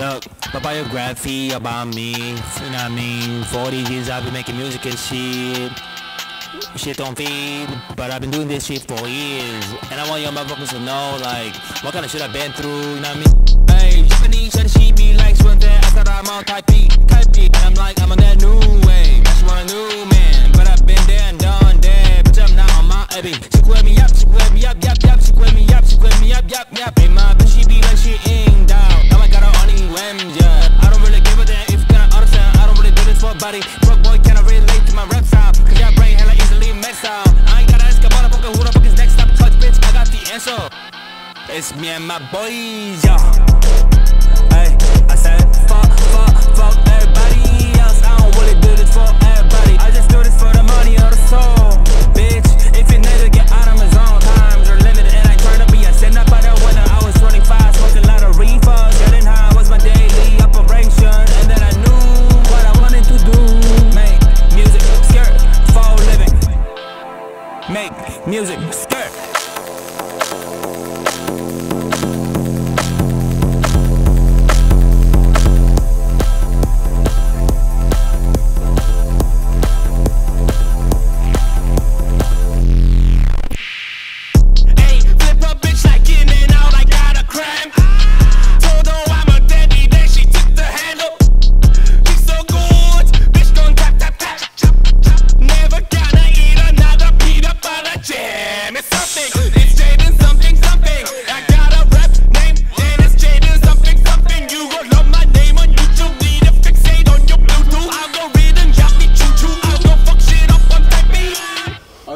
Look, my biography about me, you know what I mean? For all these years I've been making music and shit. Shit don't feed, but I've been doing this shit for years. And I want young motherfuckers to know, like, what kind of shit I've been through, you know what I mean? Hey, Japanese said she be like, swim there, I thought I'm on type B, type B. And I'm like, I'm on boy, can I relate to my rap sound? Cause your brain hella easily messed up. I ain't gotta ask a motherfucker who the fuck is next up, touch bitch, I got the answer. It's me and my boys, yeah. Music, skirt.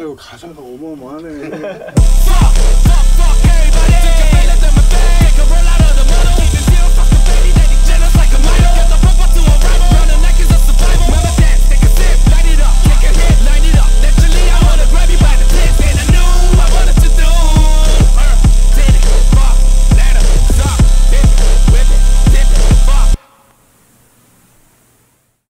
아유 가사가 어마어마하네.